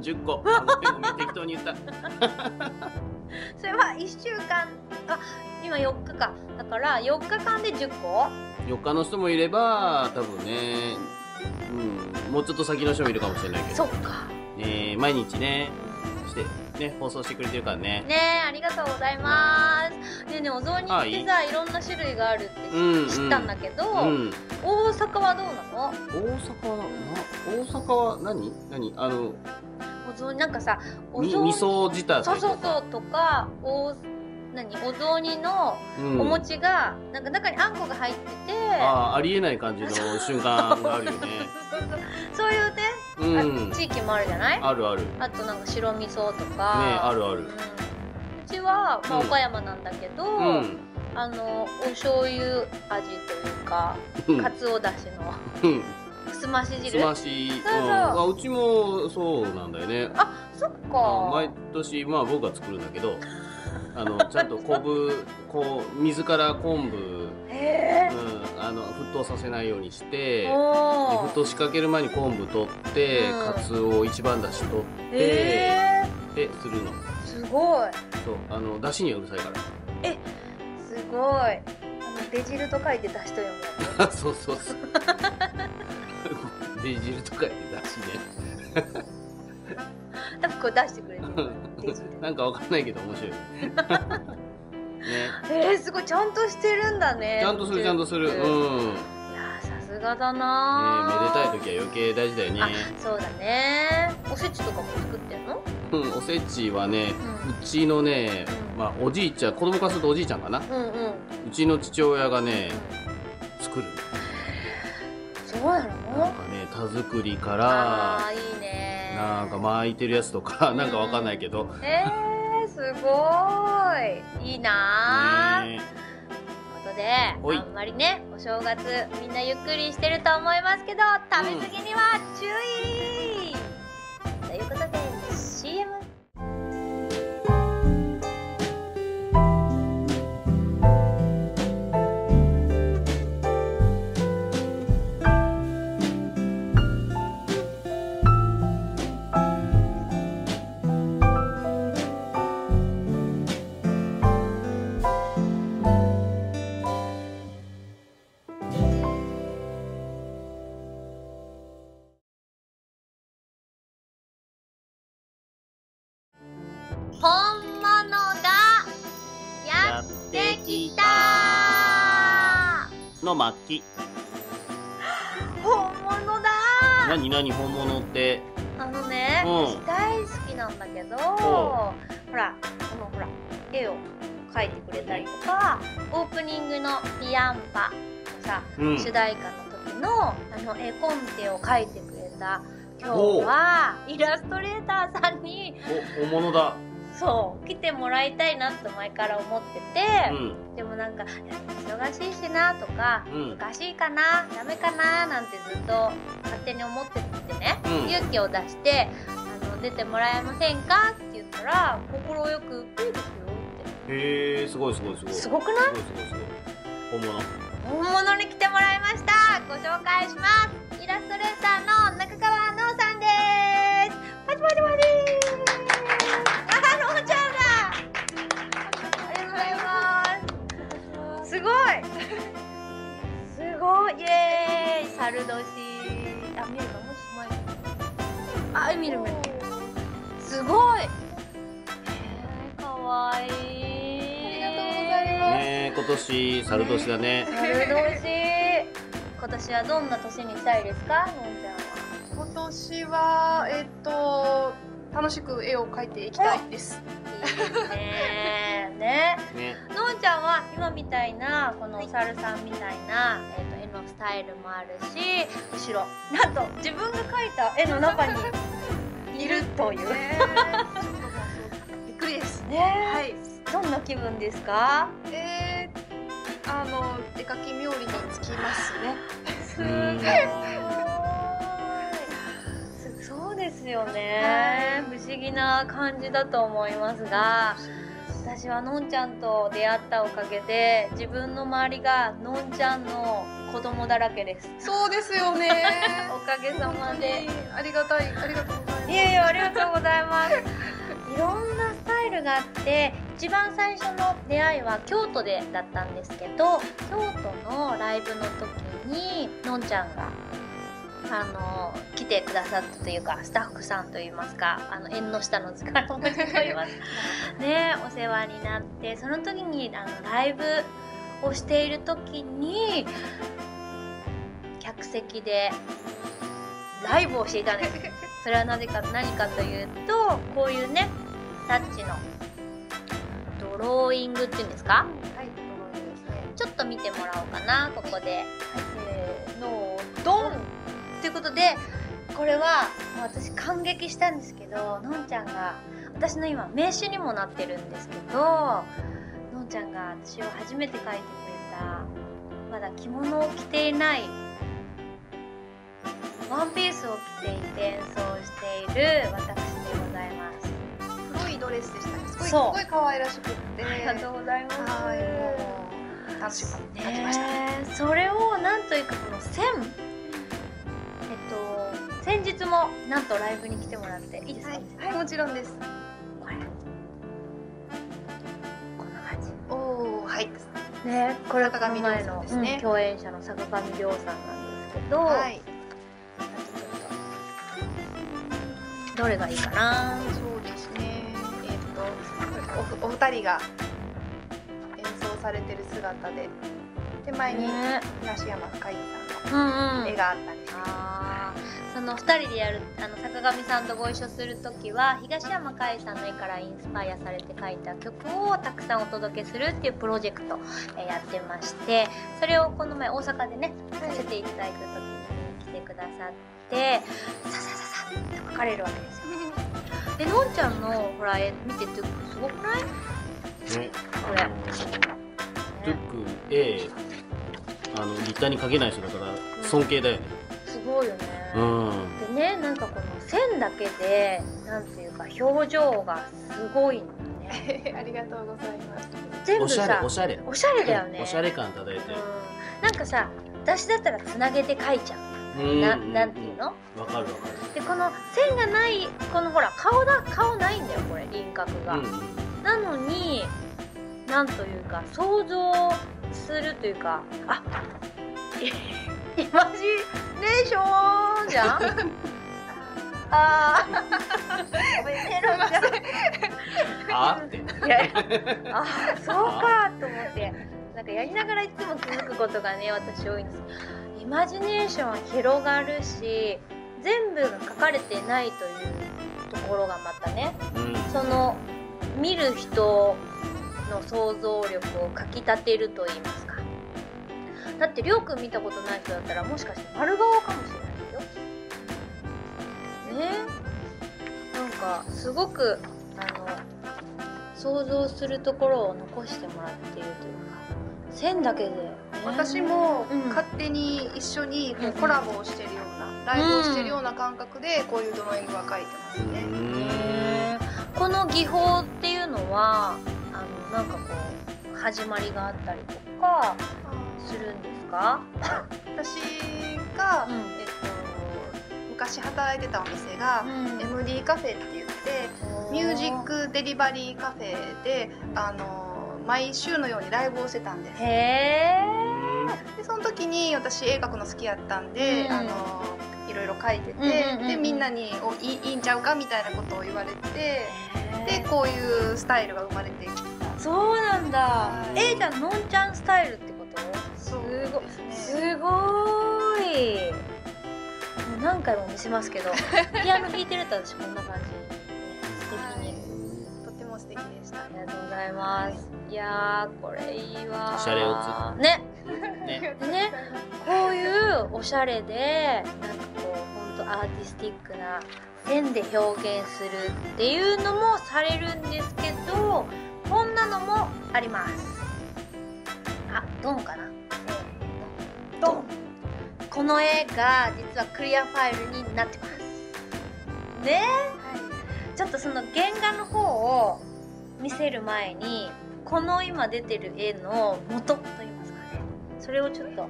のうん10個適当に言った。それは1週間あ今4日か。だから4日間で10個？4日の人もいれば多分ねうんもうちょっと先の人もいるかもしれないけど。そっか。ね毎日ねしてね放送してくれてるからね。ねえありがとうございます。ねえねえお雑煮ってさいろんな種類があるって知,、ったんだけど、うん。大阪はどうなの？大阪はな大阪は何？何？あのお雑煮なんかさおみ雑煮味噌仕立てそうそうそうとかお何お雑煮のうん。お餅が、なんか中にあんこが入っててあーありえない感じの瞬間があるよね。そういうね、うん。あ地域もあるじゃない？あるある。ねあとなんか白味噌とか。あるある。うん。うちは、まあ、うん。岡山なんだけど、うん。あのお醤油味というかうん。かつおだしの。うんすましす汁まし。そうそう。うん。あうちもそうなんだよね。あそっあか毎年まあ僕が作るんだけどあの ちゃんと昆布こう水から昆布、うん、へえあの沸騰させないようにして沸騰しかける前に昆布取って、うん。かつお一番だし取って、へでするの。えすごい。そうあのだしにはうるさいから。すごい。あの出汁と書いて出しと読むやあ そうそう そう出汁とか言ってだしね。つ多分これ出してくれてる。なんかわかんないけど面白い。ね。えー、すごいちゃんとしてるんだねちゃんとするちゃんとする。うん。いやーさすがだなねーめでたい時は余計大事だよね。あそうだね。おせちとかも作ってんの？うんおせちはねううちのねうん。まあおじいちゃん子供からするとおじいちゃんかな。ううん。うんちの父親がね作る。そうなの？田作りかあらあいいね。なんか巻いてるやつとかなんかわかんないけど。えー、すごい。いいなー、ねということであんまりねお正月みんなゆっくりしてると思いますけど食べ過ぎには注意、と本物がやってきた。の巻き本物だ。何何本物って。あのね、うん。私大好きなんだけどおほらこのほら絵を描いてくれたりとかオープニングの「ピアンパ」のさ、うん。主題歌の時のあの絵コンテを描いてくれた今日はイラストレーターさんにお本物だそう来てもらいたいなって前から思ってて、うん。でもなんか忙しいしなとかうん。難しいかなダメかななんてずっと勝手に思っててね、うん。勇気を出してあの出てもらえませんかって言ったら快く「いいですよ」っへえすごいすごいすごい。てすごくない？すごいすごいすごい。本物。本物に来てもらいました。ご紹介します。イラストレーターの中川イエーイ猿年あ見えるかもし前あ見る見る。すごい。へえかわいい。ありがとうございます。ねえ今年猿年だね。猿年今年はどんな年にしたいですかのんちゃんは。今年はえっと楽しく絵を描いていきたいです。いいですね。ね。ねのんちゃんは今みたいなこのお猿さんみたいな、えのスタイルもあるし後ろなんと自分が描いた絵の中にいるという びっくりです。ねはい。どんな気分ですか？えー、あの絵描き冥利につきますね。すごうんいすそうですよね、不思議な感じだと思いますが私はのんちゃんと出会ったおかげで自分の周りがのんちゃんの子供だらけです。そうですよね。おかげさまで。ありがたいありがとうございます。いやいやありがとうございます。いろんなスタイルがあって一番最初の出会いは京都でだったんですけど京都のライブの時にのんちゃんがあの来てくださったというかスタッフさんといいますかあの縁の下の力持ちといいます。か ねお世話になってその時にあのライブをしている時に客席でライブをしていたんです。それはなぜか何かというとこういうねタッチのドローイングっていうんですか？はいドローイングですね。ちょっと見てもらおうかなここで。せーのドンということでこれは私感激したんですけどのんちゃんが私の今名刺にもなってるんですけどのんちゃんが私を初めて描いてくれたまだ着物を着ていないワンピースを着ていて演奏している私でございます。黒いドレスでしたね。すごいすごい可愛らしくって。ありがとうございます。はい。楽しく感じました、ねえそれをなんというかこの線えっと先日もなんとライブに来てもらっていいですか、はい、はい、もちろんです。これ。こんな感じ。おおはい。ねこれこ坂上の前の、ねうん共演者の坂上涼さんなんですけど、はいどれがいいかな？そうですね。えっ、とおお二人が演奏されてる姿で手前にね。東山海さうんの絵があったりその2人でやるあの坂上さんとご一緒する時は東山海さんの絵からインスパイアされて書いた曲をたくさんお届けするっていうプロジェクト、えーやってましてそれをこの前大阪でねさせていただいた時に来てくださってささささって書かれるわけですよ。でのんちゃんのほら絵見ててすごくない？ねこれあのトゥック A あの立体に描けない人だから尊敬だよねすごいよね。うんでねなんかこの線だけでなんていうか表情がすごいんだよね。ありがとうございます全部おしゃれさおしゃれおしゃれだよね。おしゃれ感漂ってるうん、なんかさ私だったらつなげて描いちゃう。うんななんていうの？わかるわかでこの線がないこのほら顔だ顔ないんだよこれ輪郭が。るうん。うんなのになんというか想像するというかあイマジネーションじゃん？あー。ごめんねロン。ちゃんあーっていやいやあーそうかと思って。なんかやりながらいつも気づくことがね私多いんです。イマジネーションは広がるし全部が書かれてないというところがまたねうん。その見る人の想像力をかきたてると言いますか。だってりょうくん見たことない人だったらもしかして丸顔かもしれないよ。ね。なんかすごくあの想像するところを残してもらっているというか線だけで、ね、私もうん。勝手に一緒にこうん。うコラボをしてるようなライブをしてるような感覚でこういうドローイングは描いてます。ね、ねこの技法っていうのはあのなんかこう始まりがあったりとかするんですか、私が、うん。えっと、昔働いてたお店が、MD カフェって言ってミュージックデリバリーカフェであの毎週のようにライブをしてたんです。へえでその時に私絵描くの好きやったんで、うん。あのいろいろ描いてて、うんうんうんうん。でみんなにおいいいいんちゃうか？みたいなことを言われてでこういうスタイルが生まれてきた。そうなんだ。はい。えじゃあのんちゃんスタイルってこと？すごですね。すごい。もう何回も見せますけどピアノ弾いてると私こんな感じありがとうございます。いやーこれいいわー。シャレオツね。ね。で ね。こういうおしゃれでなんかこうほんとアーティスティックな線で表現するっていうのもされるんですけどこんなのもあります。あドンかな？ドン。この絵が実はクリアファイルになってます。ね。ちょっとその原画の方を見せる前にこの今出てる絵の元といいますかね。それをちょっと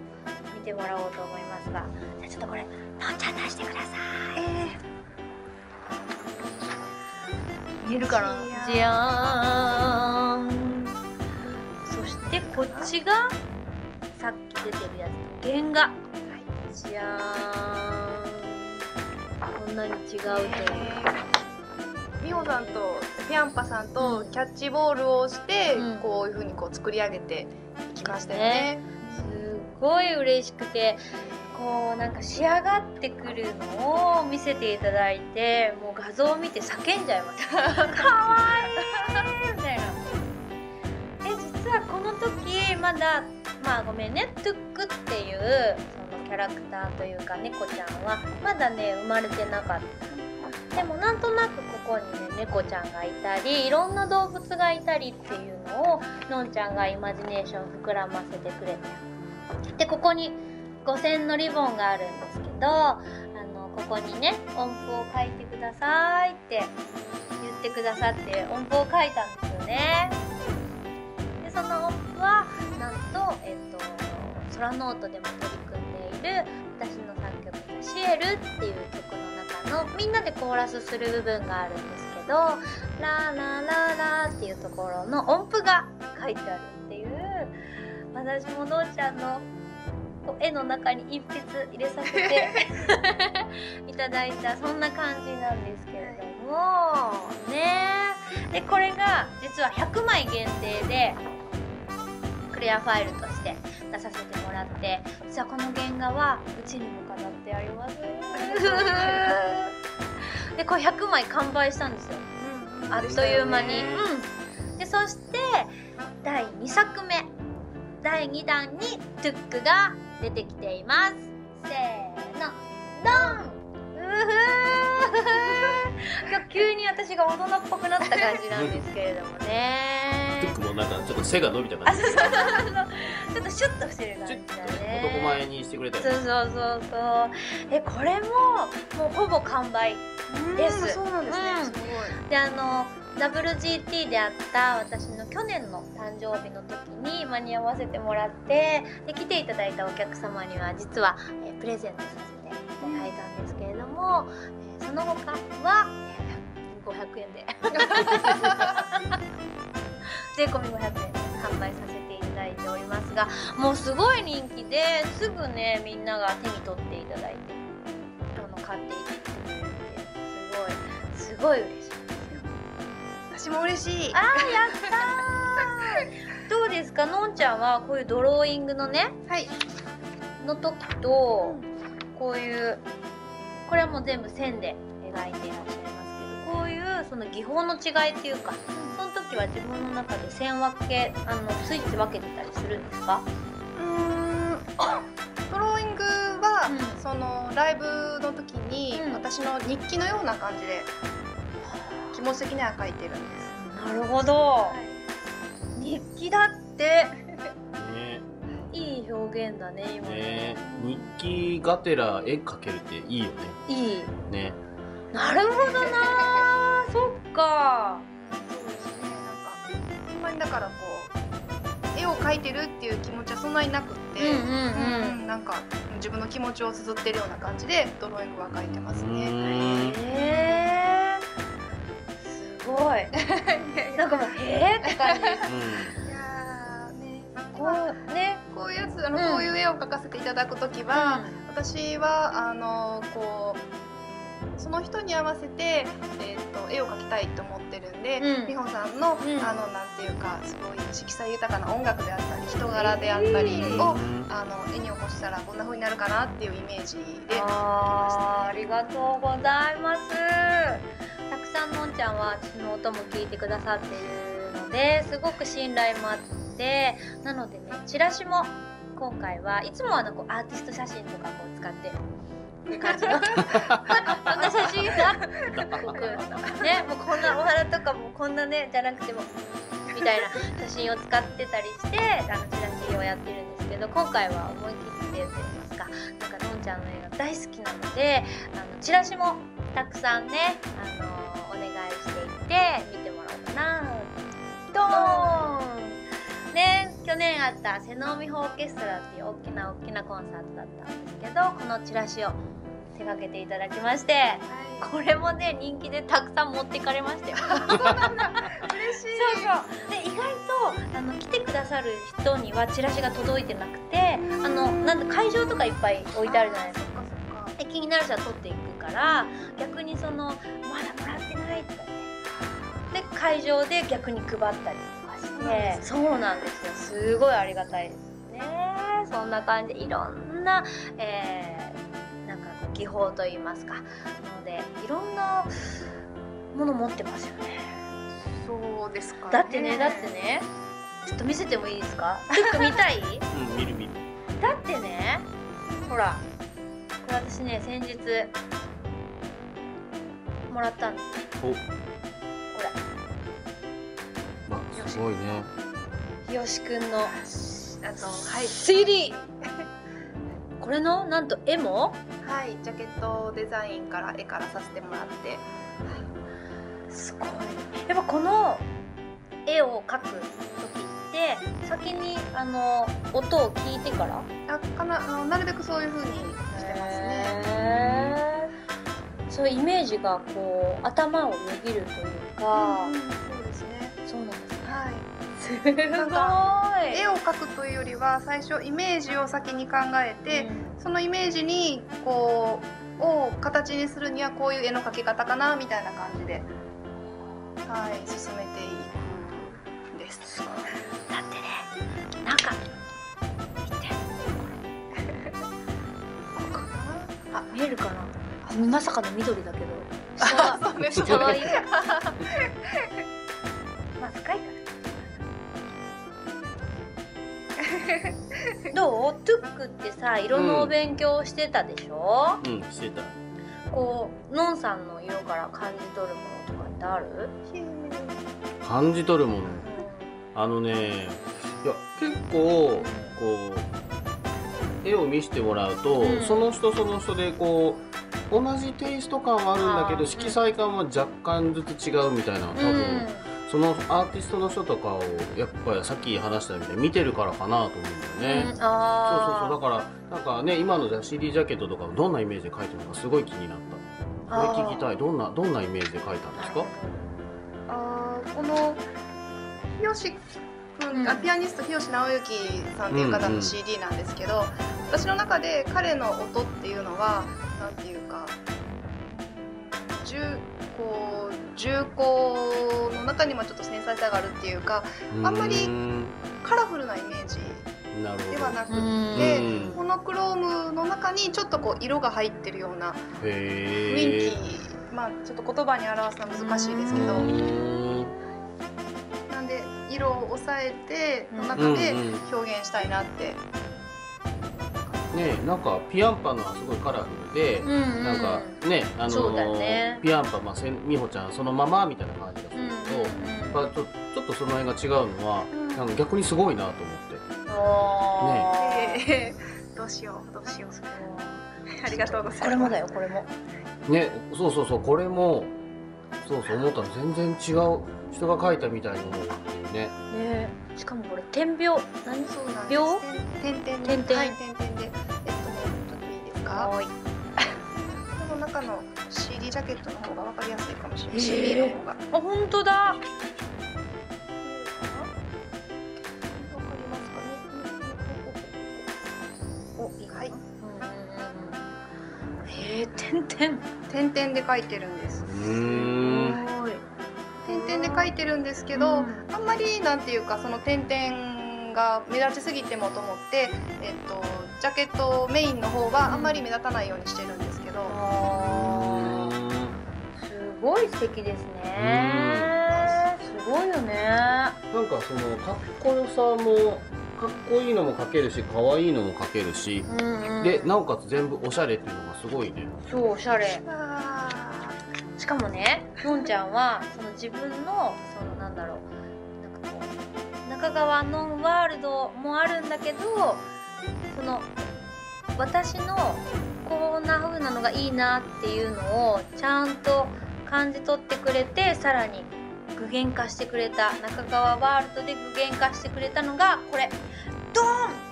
見てもらおうと思いますが。じゃあちょっとこれのんちゃん出してください。え見えるかな？じじゃーん。そしてこっちがさっき出てるやつ。の原画。じゃーん。こんなに違うという。美穂さんとピャンパさんとキャッチボールをして、うん。こういう風にこう作り上げていきましたよね。すごい嬉しくてこうなんか仕上がってくるのを見せていただいてもう画像を見て叫んじゃいました。かわいい。みたいな。で実はこの時まだまあごめんねトゥックっていうそのキャラクターというか猫ちゃんはまだね生まれてなかったでもなんとなくここにね猫ちゃんがいたりいろんな動物がいたりっていうのをのんちゃんがイマジネーション膨らませてくれて。でここに5000のリボンがあるんですけどあのここにね音符を書いてくださいって言ってくださって音符を書いたんですよね。でその音符はなんと、えっと空ノートでも取り組んでいる私の作曲家シエルっていう曲の中のみんなでコーラスする部分があるんですけど「ララララ」っていうところの音符が書いてあるっていう。私ものーちゃんの絵の中に一筆入れさせて いただいたそんな感じなんですけれども。ね。でこれが実は100枚限定でクリアファイルとして出させてもらって実はこの原画はうちにも飾ってあります。でこれ100枚完売したんですよ。あっという間に、うん、でそして第2作目。第2弾にトゥックが出てきています。せーのドン今日急に私が大人っぽくなった感じなんですけれどもねクもなんかちょっと背が伸びたあ感じ。そうそうそうそう。ちょっとシュッとしてる感ちょっじだとねね男前にしてくれたそうそうそうそう。えこれももうほぼ完売です。そうなんですね。うん。すごい。であの WGT であった私の去年の誕生日の時に間に合わせてもらってで来ていただいたお客様には実は、えープレゼントさせていただいたんですけれども、えーその他は、えー500円で。税込み500円で販売させていただいておりますがもうすごい人気ですぐねみんなが手に取っていただいてあの買っていってくれるんですごいすごい嬉しい。私も嬉しい。あーやったーどうですか？のんちゃんはこういうドローイングのねはい。の時とこういうこれはもう全部線で描いていらっしゃいますけどこういうその技法の違いっていうかその時は自分の中で線分けあのスイッチ分けてたりするんですか？うーん。ドローイングは、うんそのライブの時に、うん私の日記のような感じで気持ち的には書いてるんです。なるほど。日記だって。ね。いい表現だね今ねね。日記がてら絵描けるっていいよね。いい。ね。なるほどな。ーそっか。そうですね。なんかそんなにだからこう絵を描いてるっていう気持ちはそんなになくって、うんうんうん。うんなんか自分の気持ちを綴ってるような感じでドローイングは描いてますね。うーん。へえすごい。なんかもうへえって感じ。ですいやーね。こうね。こういうやつあの、うん。こういう絵を描かせていただくときは、私はあのこうその人に合わせて、えー、と絵を描きたいと思ってるんで、うん。美穂さんの、ん。あのなんていうかすごい色彩豊かな音楽であったり人柄であったりを、うん。あの絵に起こしたらこんな風になるかなっていうイメージであーありがとうございますちゃんは私の音も聞いてくださっているのですごく信頼もあってなのでねチラシも今回はいつもあのこうアーティスト写真とかこう使ってこういう感じの。そんな写真がねもうこんなお花とかもこんなねじゃなくてもみたいな写真を使ってたりしてあのチラシをやってるんですけど今回は思い切ってと言いますかなんかのんちゃんの絵が大好きなのであのチラシもたくさんねあのお願いしていって見てもらおうかな。ン。ね去年あったセノミホオーケストラっていう大きな大きなコンサートだったんですけどこのチラシを手掛けていただきましてこれもね人気でたくさん持っていかれましたよ 嬉しい。そうそう。で意外とあの来てくださる人にはチラシが届いてなくてあのなんだ会場とかいっぱい置いてあるじゃないですか気になる人は取っていくから逆にそのまだもらってないとか言って。で会場で逆に配ったりとかして。そうなんですよ。すごいありがたいですね。そんな感じでいろんな、えー、なんか技法といいますか。なのでいろんなもの持ってますよね。そうですか、ね、だってねだってねちょっと見せてもいいですか？ちょっと見たい？うん見る見る。だってねほらこれ私ね先日もらったんです。お。こまあすごいね。れひよしくんのあとはい。CD これのなんと絵もはいジャケットデザインから絵からさせてもらって。すごい。やっぱこの絵を描く時って先にあの音を聞いてから？あかなあのなるべくそういう風にしてますそういうイメージがこう頭をよぎるというか、うんそうですね。そうなんですねはいすごい。絵を描くというよりは最初イメージを先に考えて、そのイメージにこうを形にするにはこういう絵の描き方かなみたいな感じではい進めていくんです。だってね中見て。あ見えるかな？あまさかの緑だけど。下はそうね。下は色。まあ深いから。どう？トゥックってさ色のお勉強してたでしょ、うん。してた。こうのんさんの色から感じ取るものとかってある、感じ取るもの。あのねいや結構こう絵を見せてもらうと、うん。その人その人でこう同じテイスト感はあるんだけど色彩感は若干ずつ違うみたいな多分、そのアーティストの人とかをやっぱりさっき話したみたいに見てるからかなと思うんだよね、うんそうそうあそうだからなんかね今の CD ジャケットとかどんなイメージで描いてるの？かすごい気になったこれ聞きたい。どんなどんなイメージで描いたんですか？あーこの日吉君、あうん。ピアニスト日吉直之さんっていう方のうんうん CD なんですけど、私の中で彼の音っていうのはなんていうか重こう重厚の中にもちょっと繊細さがあるっていうかあんまりカラフルなイメージではなくうんて、うん。モノクロームの中にちょっとこう色が入ってるようなへ雰囲え気、まあちょっと言葉に表すのは難しいですけど、うん。なんで色を抑えての中で表現したいなって、ねなんかピアンパのはすごいカラフルで、うんうん。なんかねあのそうだよね。ピアンパ、まあ、せん美穂ちゃんそのままみたいな感じがするけど、うんやっぱちょちょっとその辺が違うのは、うん。なんか逆にすごいなと思って。あー。えーどうしようどうしようありがとうございます。これもだよこれも。ねそうそうそうこれもそうそう思ったの。全然違う人が描いたみたいに思うっていうね。ねしかもこれ点描何そうなん秒です。点々点々。はい点々で。えっとねちょっといいですか？はい。この中の CD ジャケットの方が分かりやすいかもしれない、CD の方があ本当だ。わかりますかね？おいいはいえー、点々。点々で書いてるんですで書いてるんですけど、うん。あんまりなんていうかその点々が目立ちすぎてもと思って、えっと、ジャケットメインの方はあんまり目立たないようにしてるんですけど、あー。すごい素敵ですね。すごいよね。なんかそのかっこよさもかっこいいのも描けるし可愛いのも描けるし、うんうん。でなおかつ全部おしゃれっていうのがすごいね。そうおしゃれかもねのんちゃんはその自分のそのなんだろうなんかこう中川のワールドもあるんだけどその私のこんな風なのがいいなっていうのをちゃんと感じ取ってくれてさらに具現化してくれた中川ワールドで具現化してくれたのがこれ。ドーン!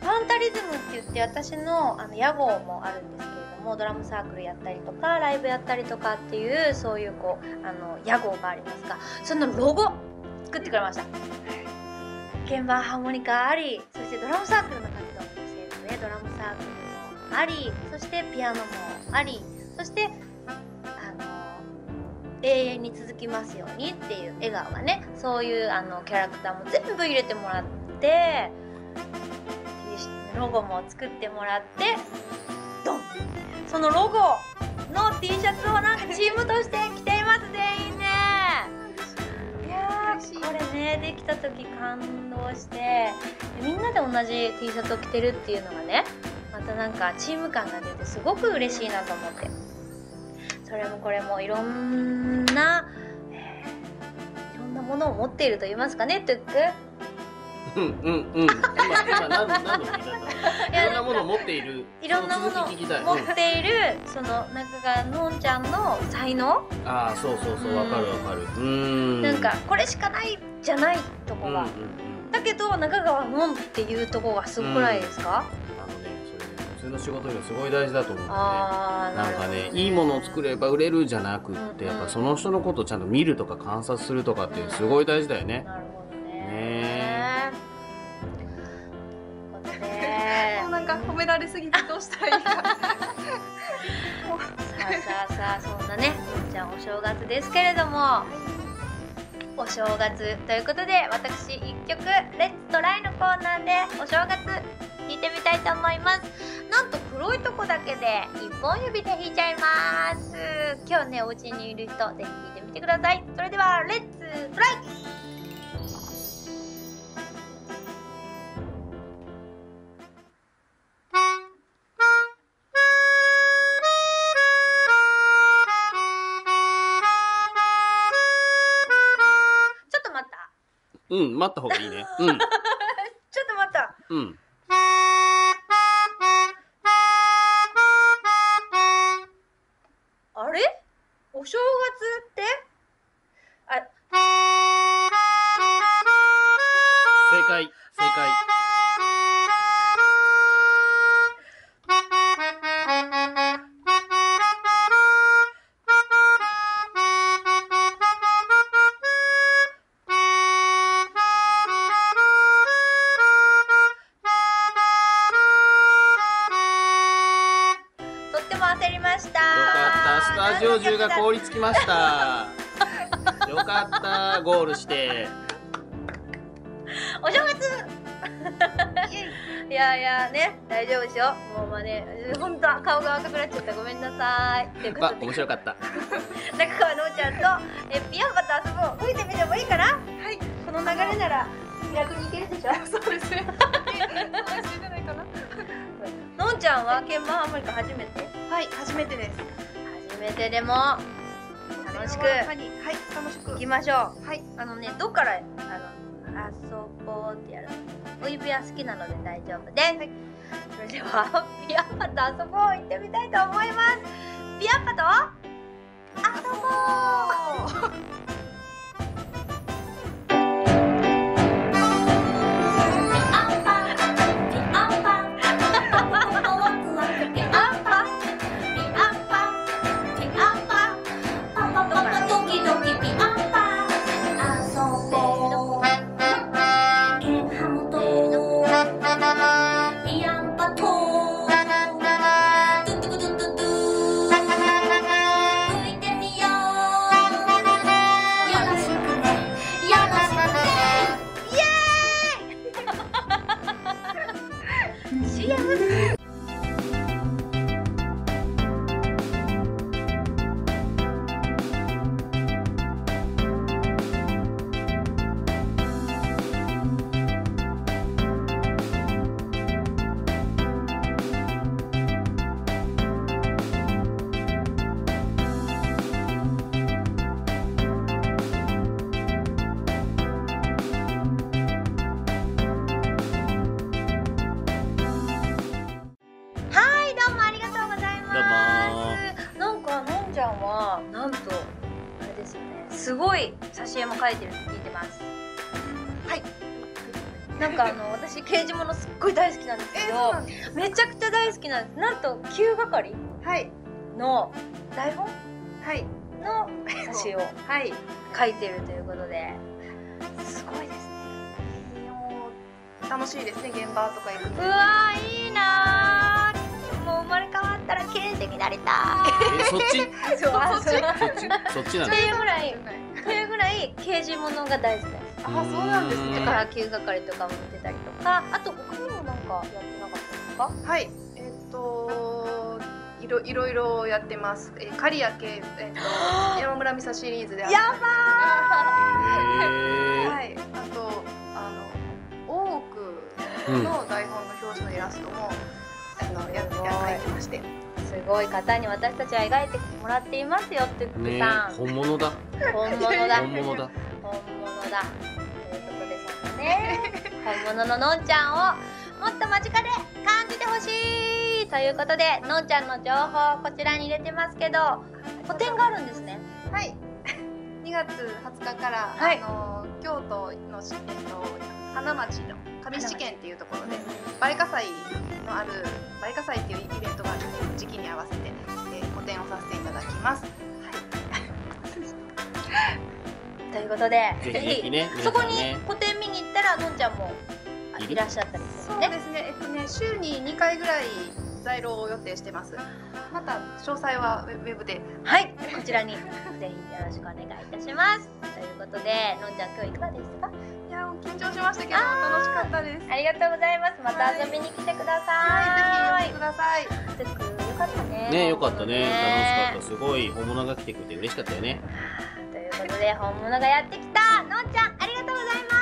ファンタリズムって言って私のあの屋号もあるんですけれどもドラムサークルやったりとかライブやったりとかっていうそういうこうあの屋号がありますがそのロゴ作ってくれました。鍵盤ハーモニカありそしてドラムサークルの活動もしているのでドラムサークルもありそしてピアノもありそしてあの永遠に続きますようにっていう笑顔がねそういうあのキャラクターも全部入れてもらってロゴも作ってもらってそのロゴの T シャツをなんかチームとして着ています全員ね。いやーこれねできた時感動してみんなで同じ T シャツを着てるっていうのがねまたなんかチーム感が出てすごく嬉しいなと思って。それもこれもいろんな、えーいろんなものを持っていると言いますかねトゥックうんうんうん。今今何何の聞いろんなものを持っている。いろんなものを持うんっているその中川のんちゃんの才能？ああそうそうそうわかるわかる。うーん。なんかこれしかないじゃないとこが、うんうんうん。だけど中川のんっていうとこがすごくないですか、あのねそれ普通の仕事にもすごい大事だと思うんだよね。なんかねいいものを作れば売れるじゃなくってうんやっぱその人のことをちゃんと見るとか観察するとかってすごい大事だよね。なるられすぎてどうしたらいいか。さあさあさあそんなねのんちゃんお正月ですけれども。お正月ということで私一曲「レッツトライ」のコーナーでお正月弾いてみたいと思います。なんと黒いとこだけで一本指で弾いちゃいます。今日ねお家にいる人ぜひ弾いてみてください。それではレッツトライ。うん待った方がいいね。うん。ちょっと待った。うんきました。よかった。ゴールして。お正月。いやいやね大丈夫でしょ？もうまあね本当顔が赤くなっちゃった。ごめんなさい。というこあとで。面白かった。中川のんちゃんとえピアンバと遊ぼう。吹いてみてもいいかな？はい。この流れなら気楽にいけるでしょ？そうですね。そうですねじゃないかな。のんちゃんは鍵盤ハーモニカ初めて？はい初めてです。初めてでも楽しく。はいはい楽しく。いきましょう。はい。あのねどっからあの遊ぼうってやる。お指輪好きなので大丈夫です、それではピアンパと遊ぼう。行ってみたいと思います。ピアンパと遊ぼう すごい挿絵も描いてるって聞いてます。はい。なんかあの 私刑事物すっごい大好きなんですけどなんですめちゃくちゃ大好きなんです。なんと9係はい。の台本はい。の挿絵をはい描いてるということですごいですね。楽しいですね現場とか行くとうわーいいなになりたえそっち？いそっち？そっち？なんだっていうぐらいというぐらい刑事物が大好きですあそうなんですね。だから9係とかも見てたりとか。あと他にもなんかやってなかったですか？はい。えっ、といろいろいろやってます。えー、刈谷系えっ、と 山村美沙シリーズでやばへはい。あとあの大奥うん。の台本の表紙のイラストも、あのややすごい描いてまして。ーすごい方に私たちは描いてもらっていますよって福ねさん、本物だ。本物だ。本物だ。本物だ。ということでそんなね。本物ののんちゃんをもっと間近で感じてほしいということでのんちゃんの情報こちらに入れてますけど個展があるんですね。はい。2月20日から、はい。あの京都のしえっと花町の上七軒っていうところで梅花祭のある梅花祭っていうイベントがある時期に合わせて、えー、個展をさせていただきます。ということでぜひぜひねそこに個展見に行ったらのんちゃんもあいらっしゃったりすそるねうですね。えっとね週に2回ぐらい在廊を予定してます。また詳細はウェブで。はい。こちらに。ぜひよろしくお願いいたします。ということでのんちゃん今日いかがでした？かいや緊張しましたけど楽しかったです。ありがとうございます。また遊びに来てくださはい、ぜひい呼んでください。ぜひよかったね。ねよかったね。楽しかった。たすごい。本物が来てくれて嬉しかったよね。ということで本物がやってきたのんちゃんありがとうございま